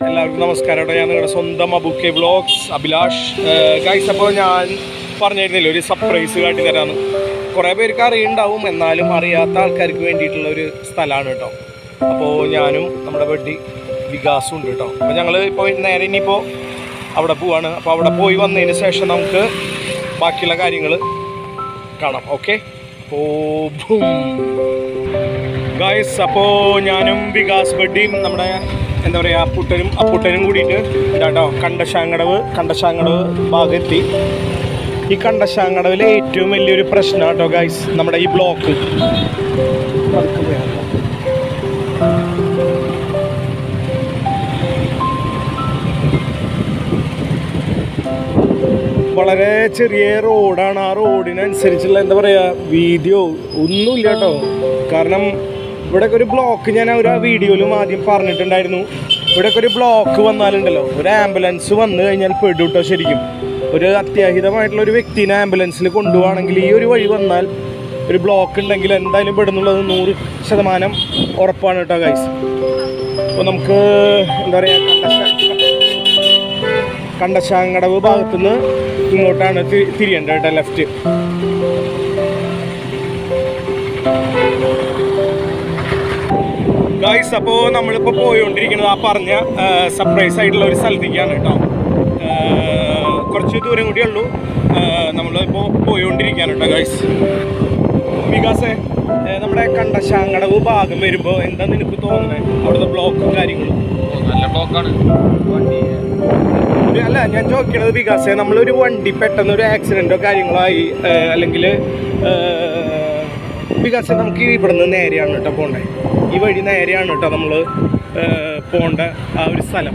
എല്ലാവർക്കും നമസ്കാരം കേട്ടോ. ഞാൻ നിങ്ങളുടെ സ്വന്തം അബുക്കെ വ്ളോഗ്സ് അഭിലാഷ്. ഗൈസ് അപ്പോൾ ഞാൻ പറഞ്ഞിരുന്നില്ല ഒരു സർപ്രൈസ് കാട്ടി തരാമെന്ന് കുറേ പേർക്ക് അറിയുണ്ടാവും എന്നാലും അറിയാത്ത ആൾക്കാർക്ക് വേണ്ടിയിട്ടുള്ള ഒരു സ്ഥലമാണ് കേട്ടോ. അപ്പോൾ ഞാനും നമ്മുടെ വെഡി വികാസും ഉണ്ട് കേട്ടോ. അപ്പോൾ ഞങ്ങൾ ഇപ്പോൾ നേരെ ഇനിയിപ്പോൾ അവിടെ പോവാണ്. അപ്പോൾ അവിടെ പോയി വന്നതിന് ശേഷം നമുക്ക് ബാക്കിയുള്ള കാര്യങ്ങൾ കാണാം. ഓക്കെ അപ്പോൾ ഗായ്സ് അപ്പോൾ ഞാനും വികാസ് ബഡ്ഡിയും നമ്മുടെ എന്താ പറയുക അപ്പുട്ടനും അപ്പുട്ടനും കൂടിയിട്ട് ഇതാട്ടോ കണ്ടശാങ്കടവ് കണ്ടശാങ്കടവ് ഭാഗത്തെത്തി ഈ കണ്ടശാങ്കടവിലെ ഏറ്റവും വലിയൊരു പ്രശ്നം കേട്ടോ ഗൈസ് നമ്മുടെ ഈ ബ്ലോക്ക് വളരെ ചെറിയ റോഡാണ് ആ റോഡിനനുസരിച്ചുള്ള എന്താ പറയുക വീതിയോ ഒന്നുമില്ല കേട്ടോ കാരണം ഇവിടെയൊക്കെ ഒരു ബ്ലോക്ക് ഞാൻ ഒരു ആ വീഡിയോയിലും ആദ്യം പറഞ്ഞിട്ടുണ്ടായിരുന്നു ഇവിടെയൊക്കെ ഒരു ബ്ലോക്ക് വന്നാലുണ്ടല്ലോ ഒരു ആംബുലൻസ് വന്നു കഴിഞ്ഞാൽ പെടുട്ടോ ശരിക്കും ഒരു അത്യാഹിതമായിട്ടുള്ള ഒരു വ്യക്തിനെ ആംബുലൻസിൽ കൊണ്ടുപോകണമെങ്കിൽ ഈ ഒരു വഴി വന്നാൽ ഒരു ബ്ലോക്ക് ഉണ്ടെങ്കിൽ എന്തായാലും പെടുന്നുള്ളത് നൂറ് ശതമാനം ഉറപ്പാണ് കേട്ടോ ഗൈസ് അപ്പോൾ നമുക്ക് എന്താ പറയുക കണ്ടശാങ്കടവ് ഭാഗത്തുനിന്ന് ഇങ്ങോട്ടാണ് തിരിയേണ്ടത് കേട്ടോ ലെഫ്റ്റ് ഗായ്സ് അപ്പോൾ നമ്മളിപ്പോൾ പോയിക്കൊണ്ടിരിക്കുന്നത് ആ പറഞ്ഞ സർപ്രൈസ് ആയിട്ടുള്ള ഒരു സ്ഥലത്തേക്കാണ് കേട്ടോ. കുറച്ച് ദൂരം കൂടി ഉള്ളൂ. നമ്മളിപ്പോൾ പോയിക്കൊണ്ടിരിക്കുകയാണ് കേട്ടോ ഗായ്സ് വികാസേ നമ്മുടെ കണ്ടശാങ്കടവ് ഭാഗം വരുമ്പോൾ എന്താ നിനക്ക് തോന്നുന്നത് അവിടുത്തെ ബ്ലോക്കും കാര്യങ്ങളും? നല്ല ബ്ലോക്കാണ് വണ്ടി. അല്ല ഞാൻ ചോദിക്കണത് വികാസേ നമ്മളൊരു വണ്ടി പെട്ടെന്ന് ഒരു ആക്സിഡന്റോ കാര്യങ്ങളോ ആയി അല്ലെങ്കിൽ വികാസേ നമുക്ക് ഇവിടുന്ന് നേരെയാണ് കേട്ടോ പോണ്ടേ ഈ വഴി നേരെയാണ് കേട്ടോ നമ്മൾ പോണ്ട ആ ഒരു സ്ഥലം.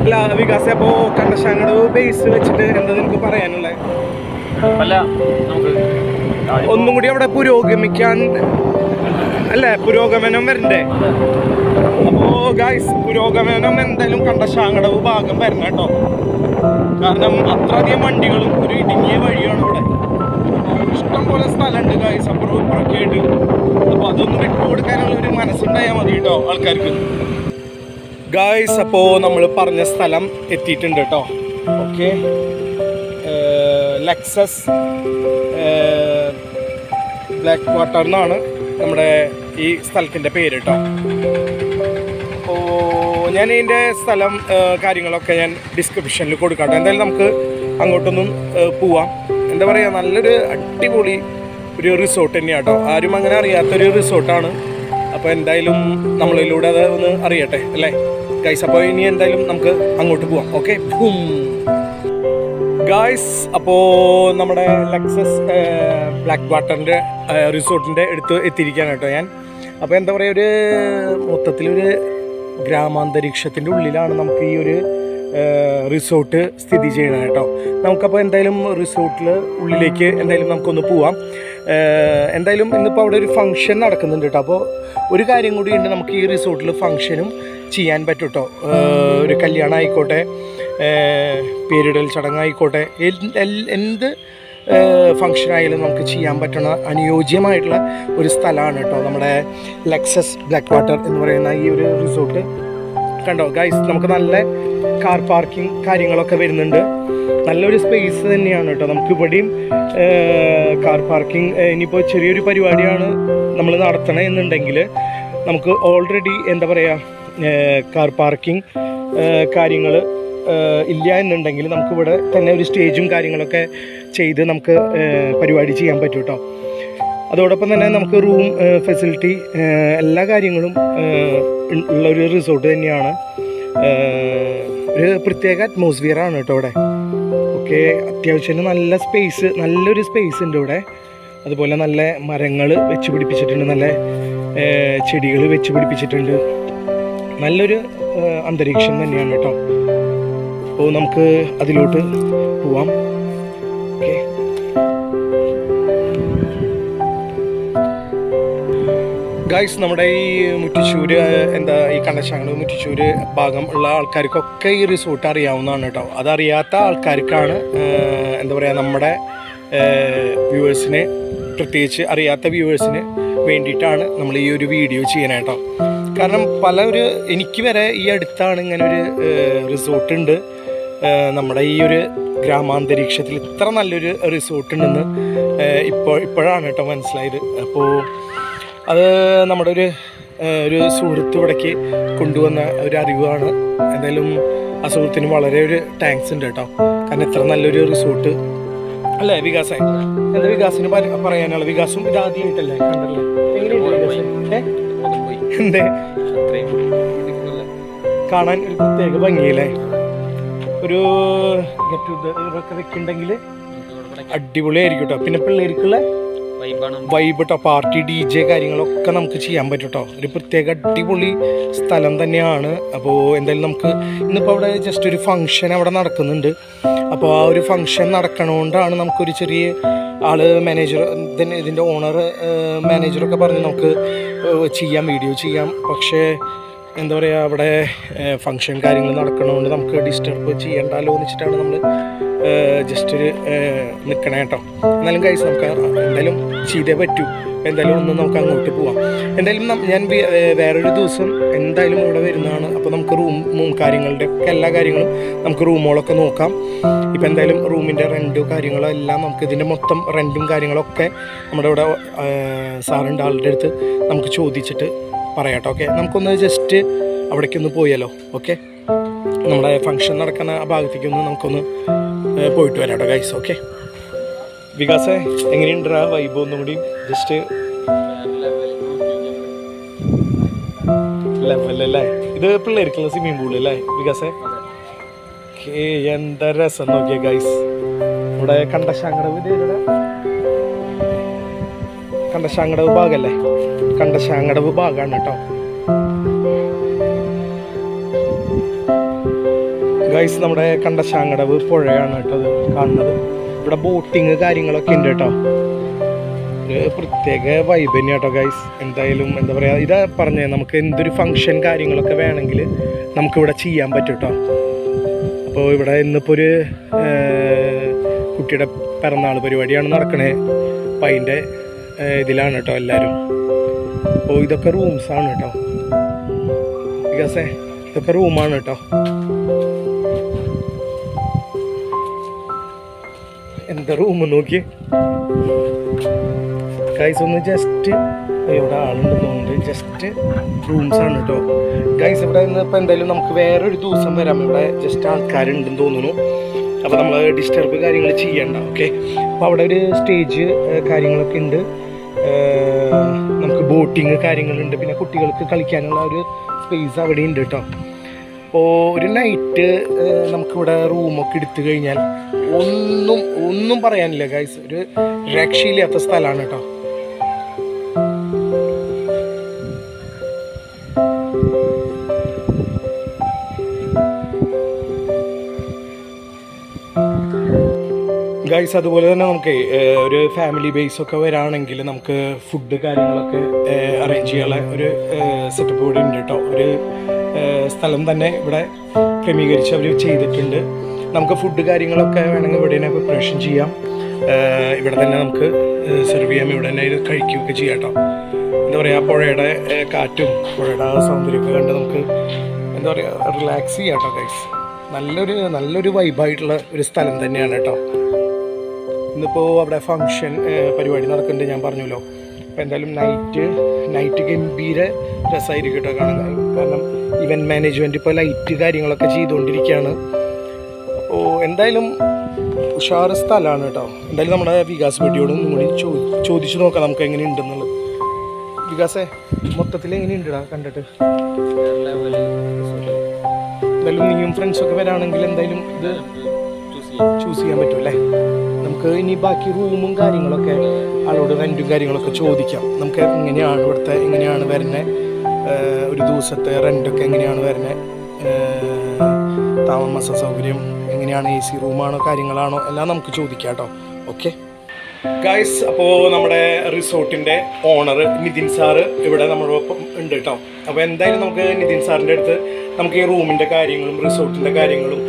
അല്ല വികാസേ അപ്പോൾ കണ്ടശാങ്ങട് ബേസ് വെച്ചിട്ട് എന്താ നിനക്ക് പറയാനുള്ളത് അല്ല ഒന്നും കൂടി അവിടെ പുരോഗമിക്കാൻ അല്ലേ പുരോഗമനം വരണ്ടേ? അപ്പോ ഗായ്സ് പുരോഗമനം എന്തായാലും കണ്ടശാങ്ങടവ് ഭാഗം വരണം കേട്ടോ. കാരണം അത്രയധികം വണ്ടികളും ഒരു ഇടുങ്ങിയ വഴിയാണ് പോലെ സ്ഥലമുണ്ട് ഗൈസ് അപ്പുറം ഇപ്പുറമൊക്കെ ആയിട്ട് അപ്പൊ അതൊന്നും വിട്ടു കൊടുക്കാനുള്ള ഒരു മനസ്സുണ്ടായാൽ മതി കേട്ടോ ആൾക്കാർക്ക്. ഗായ്സ് അപ്പോൾ നമ്മൾ പറഞ്ഞ സ്ഥലം എത്തിയിട്ടുണ്ട് കേട്ടോ ഓക്കെ ലക്സസ് ബ്ലാക്ക് വാട്ടർ എന്നാണ് നമ്മുടെ ഈ സ്ഥലത്തിന്റെ പേര് കേട്ടോ അപ്പോൾ ഞാൻ ഇതിന്റെ സ്ഥലം കാര്യങ്ങളൊക്കെ ഞാൻ ഡിസ്ക്രിപ്ഷനിൽ കൊടുക്കാം കേട്ടോ എന്തായാലും നമുക്ക് അങ്ങോട്ടൊന്നും പോവാം. എന്താ പറയുക നല്ലൊരു അടിപൊളി ഒരു റിസോർട്ട് തന്നെയാണ് കേട്ടോ ആരും അങ്ങനെ അറിയാത്തൊരു റിസോർട്ടാണ് അപ്പോൾ എന്തായാലും നമ്മളിലൂടെ അത് ഒന്ന് അറിയട്ടെ അല്ലേ? ഗൈസ് അപ്പോൾ ഇനി എന്തായാലും നമുക്ക് അങ്ങോട്ട് പോവാം ഓക്കെ? ഗായ്സ് അപ്പോൾ നമ്മുടെ ലക്സസ് ബ്ലാക്ക് വാട്ടറിന്റെ റിസോർട്ടിന്റെ അടുത്ത് എത്തിയിരിക്കുകയാണ് കേട്ടോ ഞാൻ. അപ്പോൾ എന്താ പറയുക ഒരു മൊത്തത്തിലൊരു ഗ്രാമാന്തരീക്ഷത്തിന്റെ ഉള്ളിലാണ് നമുക്ക് ഈ ഒരു റിസോർട്ട് സ്ഥിതി ചെയ്യണം കേട്ടോ. നമുക്കപ്പോൾ എന്തായാലും റിസോർട്ടിൽ ഉള്ളിലേക്ക് എന്തായാലും നമുക്കൊന്ന് പോവാം. എന്തായാലും ഇന്നിപ്പോൾ അവിടെ ഒരു ഫംഗ്ഷൻ നടക്കുന്നുണ്ട് കേട്ടോ. അപ്പോൾ ഒരു കാര്യം കൂടി ഉണ്ട് നമുക്ക് ഈ റിസോർട്ടിൽ ഫംഗ്ഷനും ചെയ്യാൻ പറ്റും കേട്ടോ. ഒരു കല്യാണം ആയിക്കോട്ടെ പേരിടൽ ചടങ്ങായിക്കോട്ടെ എന്ത് ഫങ്ഷൻ ആയാലും നമുക്ക് ചെയ്യാൻ പറ്റുന്ന അനുയോജ്യമായിട്ടുള്ള ഒരു സ്ഥലമാണ് കേട്ടോ നമ്മുടെ ലെക്സസ് ബ്ലാക്ക് വാട്ടർ എന്ന് പറയുന്ന ഈ ഒരു റിസോർട്ട്. കണ്ടോ ഗൈസ് നമുക്ക് നല്ല കാർ പാർക്കിംഗ് കാര്യങ്ങളൊക്കെ വരുന്നുണ്ട്. നല്ലൊരു സ്പേസ് തന്നെയാണ് കേട്ടോ. നമുക്ക് ഇവിടെയും കാർ പാർക്കിംഗ് ഇനിയിപ്പോൾ ചെറിയൊരു പരിപാടിയാണ് നമ്മൾ നടത്തണം എന്നുണ്ടെങ്കിൽ നമുക്ക് ഓൾറെഡി എന്താ പറയുക കാർ പാർക്കിംഗ് കാര്യങ്ങൾ ഇല്ല എന്നുണ്ടെങ്കിൽ നമുക്കിവിടെ തന്നെ ഒരു സ്റ്റേജും കാര്യങ്ങളൊക്കെ ചെയ്ത് നമുക്ക് പരിപാടി ചെയ്യാൻ പറ്റും കേട്ടോ അതോടൊപ്പം തന്നെ നമുക്ക് റൂം ഫെസിലിറ്റി എല്ലാ കാര്യങ്ങളും ഉള്ള- ഒരു റിസോർട്ട് തന്നെയാണ്. ഒരു പ്രത്യേക അറ്റ്മോസ്ഫിയർ ആണ് കേട്ടോ ഇവിടെ ഓക്കെ അത്യാവശ്യം നല്ല സ്പേസ് നല്ലൊരു സ്പേസ് ഉണ്ട് ഇവിടെ. അതുപോലെ നല്ല മരങ്ങൾ വെച്ച് പിടിപ്പിച്ചിട്ടുണ്ട് നല്ല ചെടികൾ വെച്ച് പിടിപ്പിച്ചിട്ടുണ്ട്. നല്ലൊരു അന്തരീക്ഷം തന്നെയാണ് കേട്ടോ. അപ്പോൾ നമുക്ക് അതിലോട്ട് പോവാം. ഗൈസ് നമ്മുടെ ഈ മുറ്റിച്ചൂര് എന്താ ഈ കണ്ടശാങ്കട് മുറ്റിച്ചൂര് ഭാഗം ഉള്ള ആൾക്കാർക്കൊക്കെ ഈ റിസോർട്ട് അറിയാവുന്നതാണ് കേട്ടോ അതറിയാത്ത ആൾക്കാർക്കാണ് എന്താ പറയുക നമ്മുടെ വ്യൂവേഴ്സിന് പ്രത്യേകിച്ച് അറിയാത്ത വ്യൂവേഴ്സിന് വേണ്ടിയിട്ടാണ് നമ്മൾ ഈ ഒരു വീഡിയോ ചെയ്യാനായിട്ടോ കാരണം പല ഒരു എനിക്ക് വരെ ഈ അടുത്താണ് ഇങ്ങനെ ഒരു റിസോർട്ട് ഉണ്ട്. നമ്മുടെ ഈ ഒരു ഗ്രാമാന്തരീക്ഷത്തിൽ ഇത്ര നല്ലൊരു റിസോർട്ട് ഉണ്ടെന്ന് ഇപ്പോൾ ഇപ്പോഴാണ് കേട്ടോ മനസ്സിലായത്. അപ്പോൾ അത് നമ്മുടെ ഒരു ഒരു സുഹൃത്ത് ഇവിടേക്ക് കൊണ്ടുവന്ന ഒരു അറിവാണ്. എന്തായാലും ആ സുഹൃത്തിന് വളരെ ഒരു താങ്ക്സ് ഉണ്ട് കേട്ടോ. കാരണം ഇത്ര നല്ലൊരു റിസോർട്ട് അല്ലേ വികാസേ? എന്താ വികാസിന് പറയാനുള്ള? വികാസും ഇത് ആദ്യമായിട്ടല്ലേ കണ്ടല്ലേ എന്തേ? കാണാൻ ഒരു പ്രത്യേക ഭംഗിയല്ലേ? ഒരു ഗെറ്റ് ഇതൊക്കെ വെക്കുന്നുണ്ടെങ്കിൽ അടിപൊളിയായിരിക്കും കേട്ടോ. പിന്നെ പിള്ളേർക്കുള്ള വൈബ് കേട്ടോ പാർട്ടി ഡി ജെ കാര്യങ്ങളൊക്കെ നമുക്ക് ചെയ്യാൻ പറ്റും കേട്ടോ ഒരു പ്രത്യേക അടിപൊളി സ്ഥലം തന്നെയാണ്. അപ്പോൾ എന്തായാലും നമുക്ക് ഇന്നിപ്പോൾ അവിടെ ജസ്റ്റ് ഒരു ഫംഗ്ഷൻ അവിടെ നടക്കുന്നുണ്ട്. അപ്പോൾ ആ ഒരു ഫംഗ്ഷൻ നടക്കണോണ്ടാണ് നമുക്കൊരു ചെറിയ ആൾ മാനേജർ ഇതിന്റെ ഓണർ മാനേജറൊക്കെ പറഞ്ഞ് നമുക്ക് ചെയ്യാം വീഡിയോ ചെയ്യാം. പക്ഷേ എന്താ പറയുക അവിടെ ഫംഗ്ഷൻ കാര്യങ്ങൾ നടക്കണോണ്ട് നമുക്ക് ഡിസ്റ്റർബ് ചെയ്യണ്ടല്ലോ എന്ന് വെച്ചിട്ടാണ് നമ്മൾ ജസ്റ്റ് ഒരു നിൽക്കണേ കേട്ടോ എന്നാലും കൈസ് നമുക്ക് എന്തായാലും ചെയ്തേ പറ്റൂ. എന്തായാലും ഒന്ന് നമുക്ക് അങ്ങോട്ട് പോവാം. എന്തായാലും ഞാൻ വേറൊരു ദിവസം എന്തായാലും ഇവിടെ വരുന്നതാണ്. അപ്പോൾ നമുക്ക് റൂമും കാര്യങ്ങളുടെ ഒക്കെ എല്ലാ കാര്യങ്ങളും നമുക്ക് റൂമുകളൊക്കെ നോക്കാം. ഇപ്പം എന്തായാലും റൂമിന്റെ റെന്റും കാര്യങ്ങളും എല്ലാം നമുക്ക് ഇതിന്റെ മൊത്തം റെന്റും കാര്യങ്ങളൊക്കെ നമ്മുടെ ഇവിടെ സാറുണ്ട് ആളുടെ അടുത്ത് നമുക്ക് ചോദിച്ചിട്ട് പറയാട്ടോ ഓക്കെ നമുക്കൊന്ന് ജസ്റ്റ് അവിടേക്കൊന്ന് പോയാലോ? ഓക്കെ നമ്മുടെ ഫംഗ്ഷൻ നടക്കുന്ന ആ ഭാഗത്തേക്കൊന്ന് നമുക്കൊന്ന് പോയിട്ട് വരാം കേട്ടോ ഗൈസ് ഓക്കെ വികാസേ എങ്ങനെയുണ്ട് ആ വൈബ് ഒന്നും കൂടി? ജസ്റ്റ് ലെവലല്ലേ ഇത് പിള്ളേർക്കുള്ള സ്വിമ്മിംഗ് പൂൾ അല്ലേ വികാസേ? കേ എന്താ രസം നോക്കിയ ഗൈസ് ഇവിടെ കണ്ടശാങ്കടവ് കണ്ടശാങ്കടവ് ഭാഗല്ലേ കണ്ടശാങ്കടവ് ഭാഗമാണ് കേട്ടോ ഗൈസ് നമ്മുടെ കണ്ടശാങ്കടവ് പുഴയാണ് കേട്ടോ ഇത് കാണുന്നത്. ഇവിടെ ബോട്ടിങ് കാര്യങ്ങളൊക്കെ ഉണ്ട് കേട്ടോ. ഒരു പ്രത്യേക വൈബ് തന്നെ കേട്ടോ ഗൈസ് എന്തായാലും എന്താ പറയുക ഇതാ പറഞ്ഞേ നമുക്ക് എന്തൊരു ഫങ്ഷൻ കാര്യങ്ങളൊക്കെ വേണമെങ്കിൽ നമുക്കിവിടെ ചെയ്യാൻ പറ്റും കേട്ടോ. അപ്പോൾ ഇവിടെ ഇന്നിപ്പോൾ ഒരു കുട്ടിയുടെ പിറന്നാൾ പരിപാടിയാണ് നടക്കണേ. അപ്പം അതിന്റെ ഇതിലാണ് കേട്ടോ എല്ലാവരും അപ്പോൾ ഇതൊക്കെ റൂംസാണ് കേട്ടോ. വികാസേ ഇതൊക്കെ റൂമാണ് കേട്ടോ. എന്താ റൂം നോക്കി ഗൈസ് ഒന്ന് ജസ്റ്റ് ഇവിടെ ആളുണ്ടെന്ന് ജസ്റ്റ് റൂംസ് ആണ് കേട്ടോ ഗൈസ് ഇവിടെ നിന്ന് ഇപ്പം എന്തായാലും നമുക്ക് വേറൊരു ദിവസം വരാം. ഇവിടെ ജസ്റ്റ് ആൾക്കാരുണ്ടെന്ന് തോന്നുന്നു. അപ്പോൾ നമ്മൾ ഡിസ്റ്റർബ് കാര്യങ്ങൾ ചെയ്യണ്ട ഓക്കെ അപ്പോൾ അവിടെ ഒരു സ്റ്റേജ് കാര്യങ്ങളൊക്കെ ഉണ്ട്. നമുക്ക് ബോട്ടിങ് കാര്യങ്ങളുണ്ട്. പിന്നെ കുട്ടികൾക്ക് കളിക്കാനുള്ള ഒരു സ്പേസ് അവിടെ ഉണ്ട് കേട്ടോ അപ്പോൾ ഒരു നൈറ്റ് നമുക്കിവിടെ റൂമൊക്കെ എടുത്തു കഴിഞ്ഞാൽ ഒന്നും ഒന്നും പറയാനില്ല ഗൈസ് ഒരു രക്ഷയില്ലാത്ത സ്ഥലമാണ് കേട്ടോ. ഗൈസ് അതുപോലെ തന്നെ നമുക്ക് ഒരു ഫാമിലി ബേസ് ഒക്കെ വരാണെങ്കിൽ നമുക്ക് ഫുഡ് കാര്യങ്ങളൊക്കെ അറേഞ്ച് ചെയ്യാനുള്ള ഒരു സെറ്റപ്പ് കൂടി ഉണ്ട് കേട്ടോ. ഒരു സ്ഥലം തന്നെ ഇവിടെ ക്രമീകരിച്ച് അവർ ചെയ്തിട്ടുണ്ട്. നമുക്ക് ഫുഡ് കാര്യങ്ങളൊക്കെ വേണമെങ്കിൽ ഇവിടെ തന്നെ പ്രിപ്പറേഷൻ ചെയ്യാം. ഇവിടെ തന്നെ നമുക്ക് സെർവ് ചെയ്യാം. ഇവിടെ തന്നെ കഴിക്കുകയൊക്കെ ചെയ്യാം കേട്ടോ എന്താ പറയുക പുഴയുടെ കാറ്റും പുഴയുടെ സൗന്ദര്യമൊക്കെ കണ്ട് നമുക്ക് എന്താ പറയുക റിലാക്സ് ചെയ്യാം കേട്ടോ ഗൈസ് നല്ലൊരു നല്ലൊരു വൈബായിട്ടുള്ള ഒരു സ്ഥലം തന്നെയാണ് കേട്ടോ ഇന്നിപ്പോൾ അവിടെ ഫങ്ഷൻ പരിപാടി നടക്കുന്നുണ്ട് ഞാൻ പറഞ്ഞല്ലോ. അപ്പോൾ എന്തായാലും നൈറ്റ് നൈറ്റ് ഗംഭീര രസമായിരിക്കും കേട്ടോ കാണാൻ. കാരണം ഇവന്റ് മാനേജ്മെന്റ് ഇപ്പോൾ ലൈറ്റ് കാര്യങ്ങളൊക്കെ ചെയ്തുകൊണ്ടിരിക്കുകയാണ് അപ്പോൾ എന്തായാലും ഉഷാറ് സ്ഥലമാണ് കേട്ടോ എന്തായാലും നമ്മുടെ വികാസ് വീഡിയോട് ഒന്നും കൂടി ചോ- ചോദിച്ചു നോക്കാം നമുക്ക് എങ്ങനെയുണ്ടെന്നുള്ളത്. വികാസേ മൊത്തത്തിൽ എങ്ങനെയുണ്ടടാ കണ്ടിട്ട്? എന്തായാലും നീയും ഫ്രണ്ട്സൊക്കെ വരാണെങ്കിൽ എന്തായാലും ഇത് ചൂസ് ചെയ്യാൻ പറ്റും അല്ലേ നമുക്ക് ഇനി ബാക്കി റൂമും കാര്യങ്ങളൊക്കെ ആളോട് റെന്റും കാര്യങ്ങളൊക്കെ ചോദിക്കാം. നമുക്ക് എങ്ങനെയാണ് ഇവിടുത്തെ എങ്ങനെയാണ് വരുന്നത് ഒരു ദിവസത്തെ റെന്റൊക്കെ എങ്ങനെയാണ് വരുന്നത് താമസ സൗകര്യം എങ്ങനെയാണ് എ സി റൂമാണോ കാര്യങ്ങളാണോ എല്ലാം നമുക്ക് ചോദിക്കാം കേട്ടോ. ഓക്കെ ഗായ്സ് അപ്പോൾ നമ്മുടെ റിസോർട്ടിന്റെ ഓണർ നിതിൻ സാറ് ഇവിടെ നമ്മളോടൊപ്പം ഉണ്ട് കേട്ടോ. അപ്പോൾ എന്തായാലും നമുക്ക് നിതിൻ സാറിന്റെ അടുത്ത് നമുക്ക് ഈ റൂമിന്റെ കാര്യങ്ങളും റിസോർട്ടിന്റെ കാര്യങ്ങളും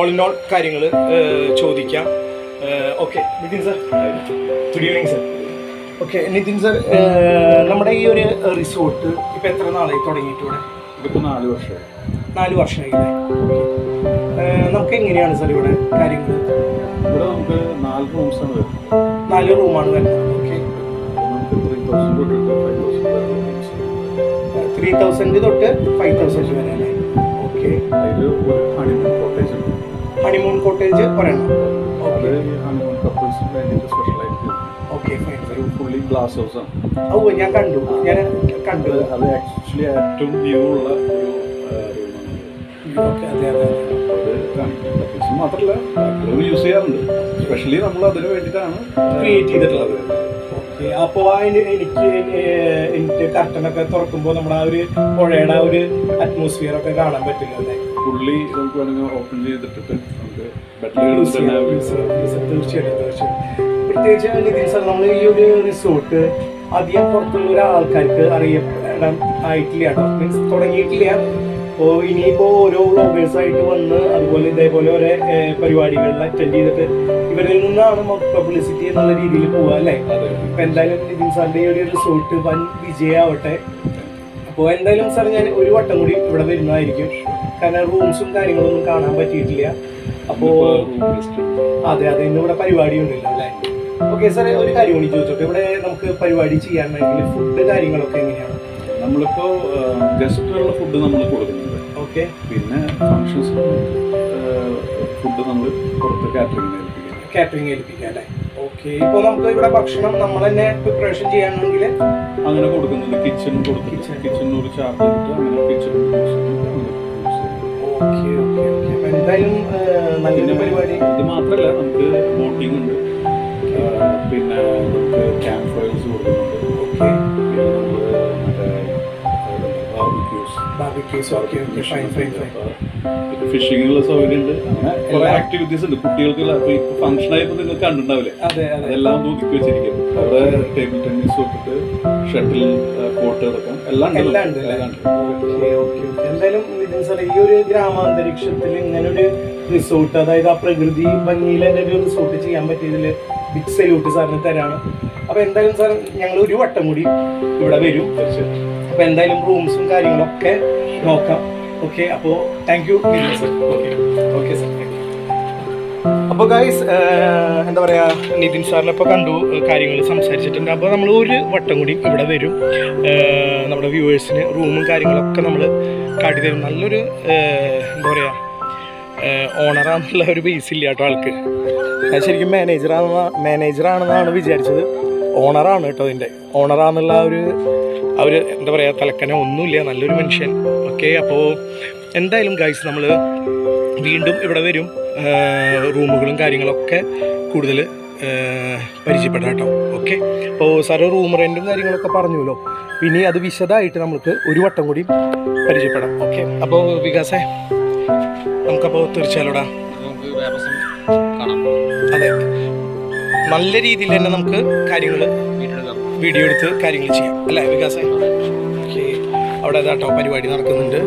ഓൾ ഇൻ ഓൾ കാര്യങ്ങൾ ചോദിക്കാം. Okay Nithin sir good evening sir okay Nithin sir നമ്മുടെ ഈ ഒരു റിസോർട്ട് ഇപ്പം എത്ര നാളായി തുടങ്ങിയിട്ട് ഇവിടെ? ഇതിപ്പോ നാല് വർഷമായി. നാല് വർഷമായില്ലേ? ഏഹ് നമുക്ക് എങ്ങനെയാണ് സർ ഇവിടെ കാര്യങ്ങൾ ഇവിടെ നമുക്ക് നാല് റൂംസ് ആണ് വരുന്നത്. നാല് റൂമാണ് വരുന്നത്. ഓക്കെ നമുക്ക് ത്രീ തൗസൻഡ് തൊട്ടിട്ട് ഫൈവ് തൗസൻഡ് ത്രീ തൗസൻഡ് തൊട്ട് ഫൈവ് തൗസൻഡ് വരെ അല്ലേ? ഓക്കെ അതിൽ ഒരു ഹണിമൂൺ കോട്ടേജ് ഹണിമൂൺ കോട്ടേജ് ഒരെണ്ണം. ഹണിമൂൺ കപ്പിൾസിന് വേണ്ടിയിട്ട് സ്പെഷ്യലായിട്ട് ഓക്കെ ഫൈൻ ഒരു ഫുള്ളി ഗ്ലാസ് ഹൗസ് ആണ്. ഓ ഞാൻ കണ്ടു. ഞാൻ കണ്ടു. അത് ആക്ച്വലി ഏറ്റവും വ്യൂ ഉള്ള ഒരു അതെ മാത്രമല്ല യൂസ് ചെയ്യാറുണ്ട്. സ്പെഷ്യലി നമ്മൾ അതിന് വേണ്ടിയിട്ടാണ് ക്രിയേറ്റ് ചെയ്തിട്ടുള്ളത്. അപ്പോൾ എനിക്ക് എന്റെ എനിക്ക് കർട്ടനൊക്കെ തുറക്കുമ്പോൾ നമ്മുടെ ആ ഒരു പുഴയുടെ ആ ഒരു അറ്റ്മോസ്ഫിയർ ഒക്കെ കാണാൻ പറ്റില്ല അല്ലേ? പുള്ളി നമുക്ക് വേണമെങ്കിൽ ഓപ്പൺ ചെയ്തിട്ടിട്ട് തീർച്ചയായിട്ടും തീർച്ചയായും പ്രത്യേകിച്ച് നിതിൻ സാർ നമ്മൾ ഈ ഒരു റിസോർട്ട് അധികം പുറത്തുള്ള ഒരു ആൾക്കാർക്ക് അറിയപ്പെടാൻ ആയിട്ടില്ല കേട്ടോ. മീൻസ് തുടങ്ങിയിട്ടില്ല. അപ്പോൾ ഇനിയിപ്പോൾ ഓരോ വ്ളോഗേഴ്സ് ആയിട്ട് വന്ന് അതുപോലെ ഇതേപോലെ ഓരോ പരിപാടികളിൽ അറ്റൻഡ് ചെയ്തിട്ട് ഇവരിൽ നിന്നാണ് പബ്ലിസിറ്റി എന്നുള്ള രീതിയിൽ പോവുക അല്ലേ? ഇപ്പൊ എന്തായാലും നിതിൻ സാറിന്റെ ഈ ഒരു റിസോർട്ട് വൻ വിജയമാവട്ടെ. അപ്പോൾ എന്തായാലും സാർ ഞാൻ ഒരു വട്ടം കൂടി ഇവിടെ വരുന്നതായിരിക്കും. കാരണം റൂംസും കാര്യങ്ങളൊന്നും കാണാൻ പറ്റിയിട്ടില്ല. അപ്പോൾ അതെ അതെ ഇന്ന് ഇവിടെ പരിപാടി ഉണ്ടല്ലോ അല്ലേ? ഓക്കെ സാർ ഒരു കാര്യം കൂടി ചോദിച്ചോട്ടെ? ഇവിടെ നമുക്ക് പരിപാടി ചെയ്യാൻ വേണ്ടി ഫുഡ് കാര്യങ്ങളൊക്കെ എങ്ങനെയാണ്? നമ്മളിപ്പോ ഗസ്റ്റുള്ള ഫുഡ് നമ്മൾ കൊടുക്കുന്നുണ്ട്. ഓക്കെ പിന്നെ ഫങ്ഷൻസ് ഫുഡ് നമ്മൾ പുറത്ത് കാറ്ററിംഗ് ഏൽപ്പിക്കാം. കാറ്ററിംഗ് ഏൽപ്പിക്കാം അല്ലേ? ഓക്കെ ഇപ്പോൾ നമുക്ക് ഇവിടെ ഭക്ഷണം നമ്മൾ തന്നെ പ്രിപ്പറേഷൻ ചെയ്യാനാണെങ്കിൽ അങ്ങനെ കൊടുക്കുന്നുണ്ട്. കിച്ചൺ കൊടുക്കും. കിച്ചണിന് ഒരു ചാർജ് കിട്ടും അങ്ങനെ കിച്ചൺ എന്തായാലും നല്ലൊരു പരിപാടി. ഇത് മാത്രമല്ല നമുക്ക് ബോട്ടിംഗ് ഉണ്ട്. പിന്നെ നമുക്ക് ക്യാമ്പ് ഫയർസ് കൊടുക്കുന്നുണ്ട്. ഓക്കെ. പിന്നെ നമ്മൾ മറ്റേ barbecues barbecues okay okay fine fine fine ഫിഷിങ്ങിനുള്ള സൗകര്യം ഉണ്ട്. അങ്ങനെ കുറെ ആക്ടിവിറ്റീസ് ഉണ്ട്. കുട്ടികൾക്കുള്ള അപ്പൊ ഇപ്പൊ ഫംഗ്ഷൻ ആയപ്പോ നിങ്ങൾ കണ്ടിട്ടുണ്ടാവില്ലേ? അതെ അതെ. അതെല്ലാം ഒതുക്കി വെച്ചിരിക്കും അവിടെ ടേബിൾ ടെന്നീസ് തൊട്ടിട്ട് ഷട്ടിൽ കോട്ട് അടക്കം എല്ലാം ഉണ്ട്. എന്തായാലും സാർ ഈ ഒരു ഗ്രാമാന്തരീക്ഷത്തിൽ ഇങ്ങനെ ഒരു റിസോർട്ട് അതായത് ആ പ്രകൃതി ഭംഗിയിൽ തന്നെ ഒരു റിസോർട്ട് ചെയ്യാൻ പറ്റിയതിൽ ബിഗ് സല്യൂട്ട് സാറിന് തരാണ് അപ്പൊ എന്തായാലും സാർ ഞങ്ങൾ ഒരു വട്ടം കൂടി ഇവിടെ വരും അപ്പൊ എന്തായാലും റൂംസും കാര്യങ്ങളൊക്കെ നോക്കാം ഓക്കെ അപ്പോൾ thank you sir okay okay sir അപ്പോൾ ഗൈസ് എന്താ പറയാ നിതിൻ സാറിനെ ഇപ്പോൾ കണ്ടു കാര്യങ്ങൾ സംസാരിച്ചിട്ടുണ്ട്. അപ്പോൾ നമ്മൾ ഒരു വട്ടം കൂടി ഇവിടെ വരും. നമ്മുടെ വ്യൂവേഴ്സിന് റൂമും കാര്യങ്ങളൊക്കെ നമ്മൾ കാട്ടിത്തരും നല്ലൊരു ഏഹ്, എന്താ പറയുക ഓണറാണെന്നുള്ള ഒരു ബേസ് ഇല്ല കേട്ടോ ആൾക്ക്. ഞാൻ ശരിക്കും മാനേജറാണെന്ന മാനേജറാണെന്നാണ് വിചാരിച്ചത്. ഓണറാണ് കേട്ടോ അതിന്റെ ഓണറാന്നുള്ള ഒരു അവർ എന്താ പറയുക തലക്കന ഒന്നുമില്ല. നല്ലൊരു മനുഷ്യൻ. ഓക്കെ അപ്പോൾ എന്തായാലും ഗൈസ് നമ്മൾ വീണ്ടും ഇവിടെ വരും. റൂമുകളും കാര്യങ്ങളൊക്കെ കൂടുതൽ പരിചയപ്പെടാം കേട്ടോ. ഓക്കെ? അപ്പോൾ സാറ് റൂം റെന്റും കാര്യങ്ങളൊക്കെ പറഞ്ഞുല്ലോ. ഇനി അത് വിശദമായിട്ട് നമുക്ക് ഒരു വട്ടം കൂടി പരിചയപ്പെടാം. ഓക്കെ? അപ്പോൾ വികാസേ നമുക്കപ്പോൾ കാണാം. അതെ. നല്ല രീതിയിൽ തന്നെ നമുക്ക് കാര്യങ്ങൾ വീഡിയോ എടുത്ത് കാര്യങ്ങൾ ചെയ്യാം. അല്ലേ വികാസേ? ഓക്കെ. അവിടെ അതാട്ടോ പരിപാടി നടക്കുന്നുണ്ട്.